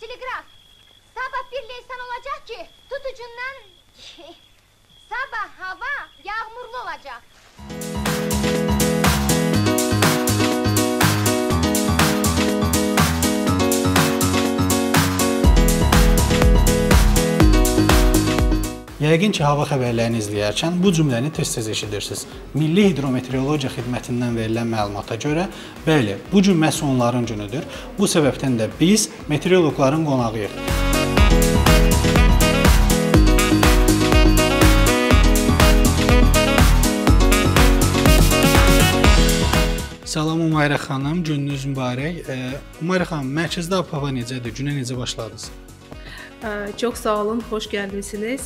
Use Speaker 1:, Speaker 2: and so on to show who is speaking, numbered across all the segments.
Speaker 1: telegraf. Sabah bir leysan olacak ki tutucundan sabah hava yağmurlu olacak.
Speaker 2: Yəqin ki, hava xəbərlərini izləyərkən bu cümləni tez-tez eşidirsiniz. Milli Hidrometeorologiya Xidmətindən verilən məlumata görə, bəli, bu gün məhz onların günüdür. Bu səbəbdən də biz meteoroloqların qonağıyıq. Salam Umayrə xanım, gününüz mübarək. Umayrə xanım, mərkəzdə hava necədir? Günə necə başladınız?
Speaker 3: Çox sağ olun, xoş gəlmisiniz.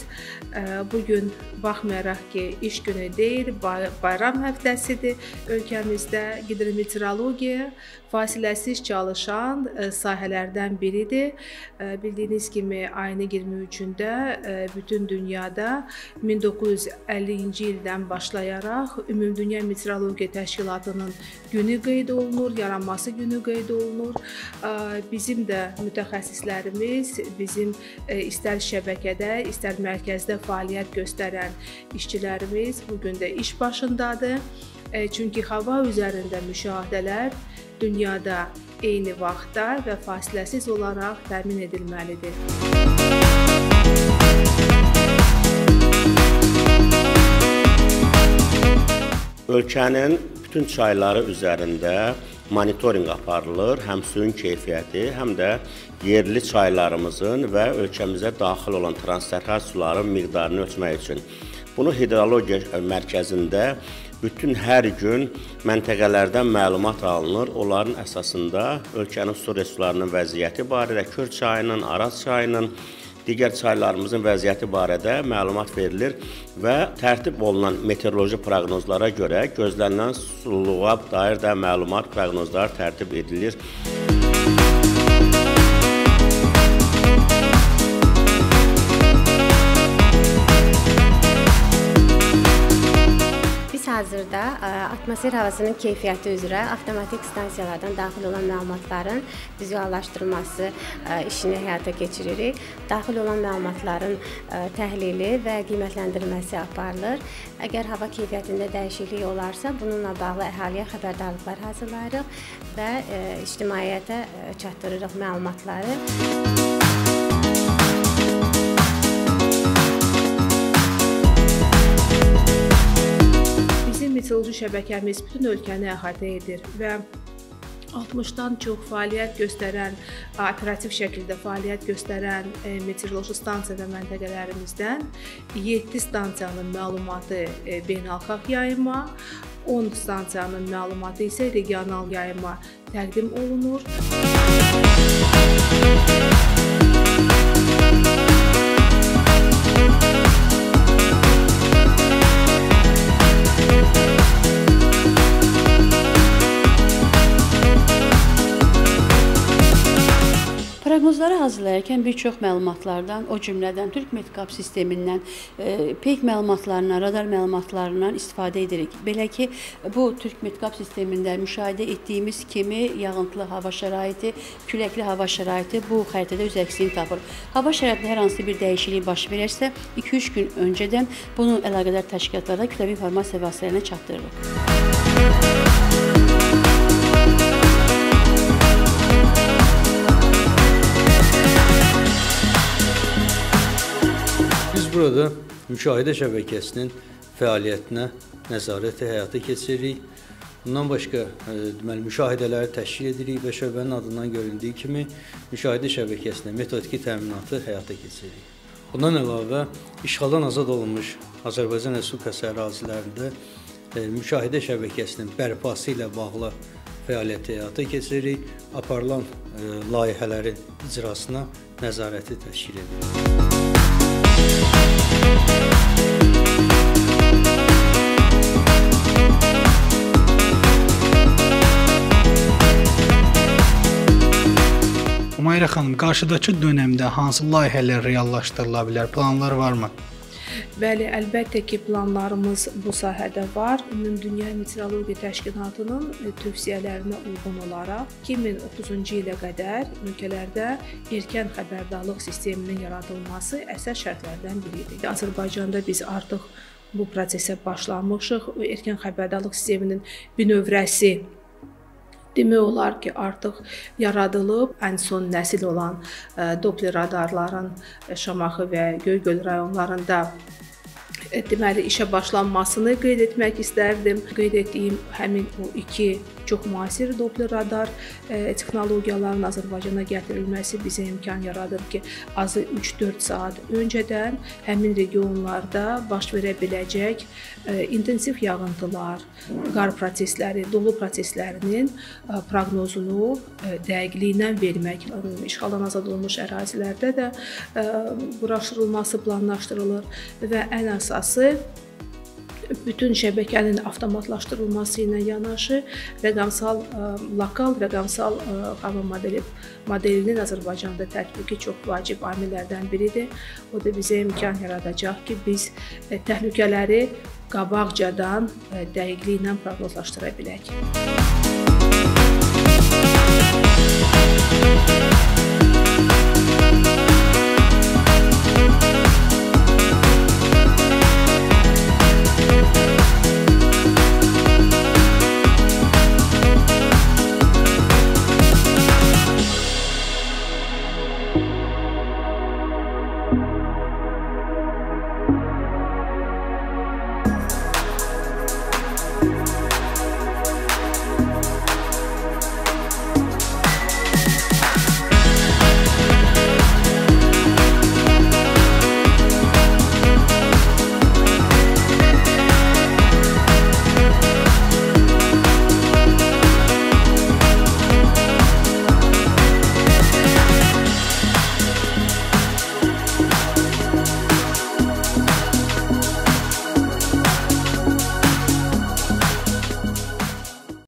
Speaker 3: Bu gün baxmayaraq ki, iş günü deyil, bayram həftəsidir. Ölkəmizdə hidrometeorologiya fasiləsiz çalışan sahələrdən biridir. Bildiyiniz kimi ayın 23-də bütün dünyada 1950-ci ildən başlayaraq Ümumdünya Meteorologiya Təşkilatının günü qeyd olunur, yaranması günü qeyd olunur. Bizim də mütəxəssislərimiz, bizim istər şəbəkədə, istər mərkəzdə fəaliyyət göstərən işçilərimiz bu gün də iş başındadır. Çünki hava üzərində müşahidələr dünyada eyni vaxtda və fasiləsiz olaraq təmin edilməlidir.
Speaker 4: Ölkənin bütün çayları üzərində monitorinq aparılır, həm suyun keyfiyyəti, həm də yerli çaylarımızın və ölkəmizə daxil olan transsərhəd suların miqdarını ölçmək üçün. Bunu hidrologiya mərkəzində bütün hər gün məntəqələrdən məlumat alınır. Onların əsasında ölkənin su resurslarının vəziyyəti barədə, Kür çayının, Araz çayının, digər çaylarımızın vəziyyəti barədə məlumat verilir və tərtib olunan meteoroloji proqnozlara görə gözlənilən sululuğa dair də məlumat, proqnozlar tərtib edilir.
Speaker 5: hazırda atmosfer havasının keyfiyyəti üzrə avtomatik stansiyalardan daxil olan məlumatların vizuallaşdırılması işini həyata keçiririk. Daxil olan məlumatların təhlili və qiymətləndirilməsi aparılır. Əgər hava keyfiyyətində dəyişiklik olarsa, bununla bağlı əhaliyə xəbərdarlıqlar hazırlayırıq və ictimaiyyətə çatdırırıq məlumatları.
Speaker 3: Meteoroloji şəbəkəmiz bütün ölkəni əhatə edir və 60-dan çox fəaliyyət göstərən, operativ şəkildə fəaliyyət göstərən meteoroloji stansiya və məntəqələrimizdən 7 stansiyanın məlumatı beynəlxalq yayıma, 10 stansiyanın məlumatı isə regional yayıma təqdim olunur.
Speaker 6: Proqnozları hazırlayarkən bir çox məlumatlardan, o cümlədən Türk Metkap sistemindən, peyk məlumatlarından, radar məlumatlarından istifadə edirik. Belə ki, bu Türk Metkap sistemində müşahidə etdiyimiz kimi yağıntılı hava şəraiti, küləkli hava şəraiti bu xəritədə öz əksini tapır. Hava şəraitində hər hansı bir dəyişiklik baş verərsə, 2-3 gün öncədən bunu əlaqədar təşkilatlara kütləvi informasiya vasitələrinə çatdırırıq.
Speaker 7: Burada müşahidə şəbəkəsinin fəaliyyətinə nəzarəti həyata keçiririk. Bundan başqa deməli müşahidələri təşkil edirik və şöbənin adından göründüyü kimi müşahidə şəbəkəsinə metodiki təminatı həyata keçiririk. Bundan əlavə işğaldan azad olunmuş Azərbaycan Respublikası ərazilərində müşahidə şəbəkəsinin bərpası ilə bağlı fəaliyyəti həyata keçiririk. Aparılan layihələrin icrasına nəzarəti təşkil edirik.
Speaker 2: Umayra xanım, qarşıdakı dönəmdə hansı layihələr reallaşdırıla bilər? Planlar varmı?
Speaker 3: Bəli, əlbəttə ki, planlarımız bu sahədə var. Ümumdünya Meteorologiya Təşkilatının e, tövsiyələrinə uyğun olaraq 2030-cu ilə qədər ölkələrdə erkən xəbərdarlıq sisteminin yaradılması əsas şərtlərdən biridir. Azərbaycanda biz artıq bu prosesə başlamışıq. Erkən xəbərdarlıq sisteminin binövrəsi demək olar ki, artıq yaradılıb. Ən son nəsil olan e, Doppler radarların Şamaxı və Göygöl rayonlarında e, deməli işə başlanmasını qeyd etmək istərdim. Qeyd etdiyim həmin o iki çox müasir Doppler radar e, texnologiyalarının Azərbaycana gətirilməsi bizə imkan yaradır ki, azı 3-4 saat öncədən həmin regionlarda baş verə biləcək e, intensiv yağıntılar, qar prosesləri, dolu proseslərinin e, proqnozunu e, dəqiqliyi vermək, işğaldan azad olunmuş ərazilərdə də quraşdırılması planlaşdırılır və ən əsası bütün şəbəkənin avtomatlaşdırılması ilə yanaşı rəqəmsal ə, lokal rəqəmsal hava modeli modelinin Azərbaycanda tətbiqi çox vacib amillərdən biridir. O da bizə imkan yaradacaq ki, biz ə, təhlükələri qabaqcadan dəqiqliklə proqnozlaşdıra bilək.